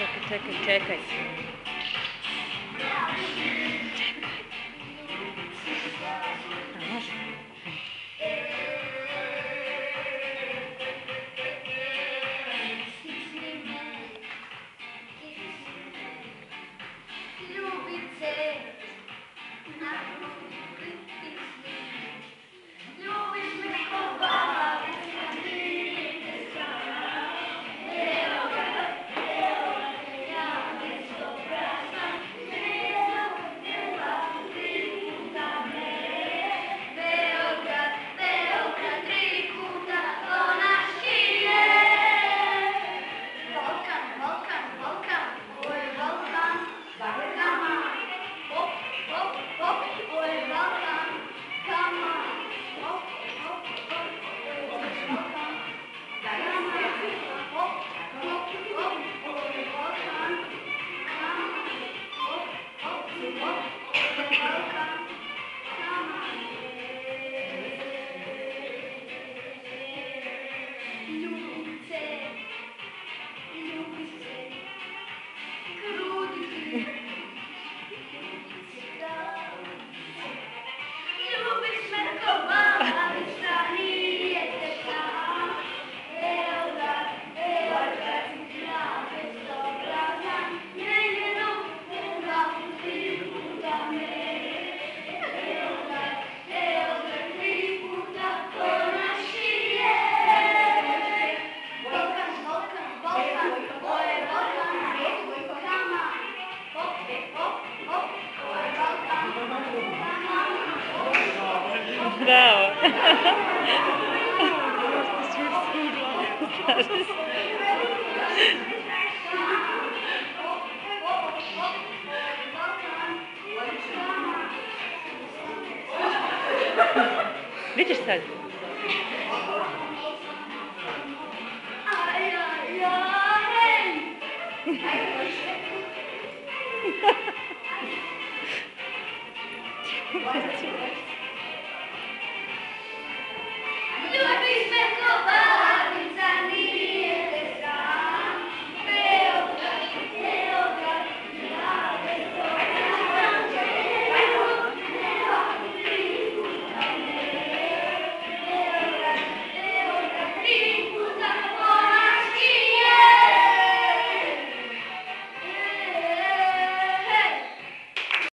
Czekaj, czekaj, czekaj. it out. Видишь,